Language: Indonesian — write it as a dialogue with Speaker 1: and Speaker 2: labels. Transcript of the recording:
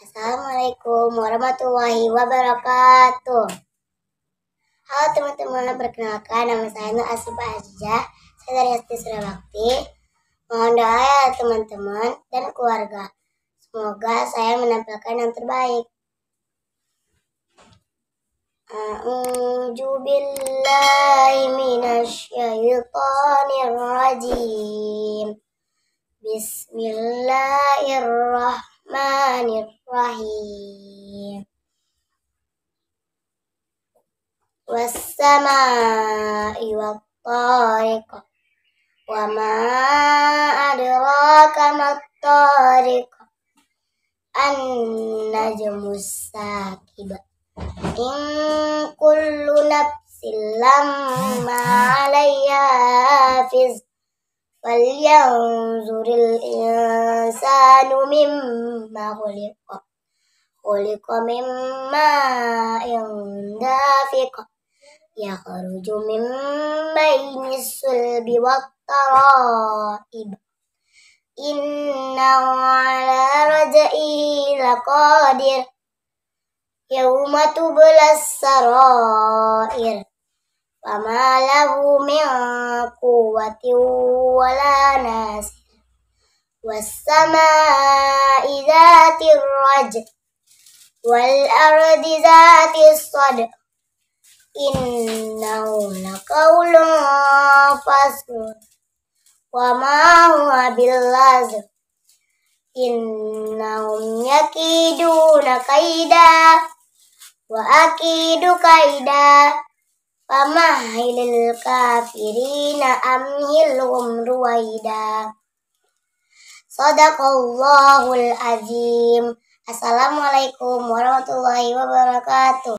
Speaker 1: Assalamualaikum warahmatullahi wabarakatuh. Halo teman-teman, perkenalkan nama saya Nur Asifah Azizah. Saya dari SD Surawakti. Mohon doa ya teman-teman dan keluarga. Semoga saya menampilkan yang terbaik. A'udzu billahi minasyaitonir rajim. Bismillahirrahmanirrahim. Wassama'i wat-tariq. Wa ma adraka mat-tariq. An-najmus sakib. In kullu nafsin lamma hafiz. فلينظر الإنسان مما خلق. خلق من ماء دافق. يخرج من بين الصلب والترائب. إنه على رجعه لقادر. يوم تبلى السرائر. وما له من قوة ولا ناصر. والسماء ذات الرجع والأرض ذات الصدع. إنه لقول فصل. وما هو باللازم إنهم يكيدون كيدا. وأكيد كيدا. Famahilil kafirina amhilhum ruwaida. Sadaqallahul azim. Assalamualaikum warahmatullahi wabarakatuh.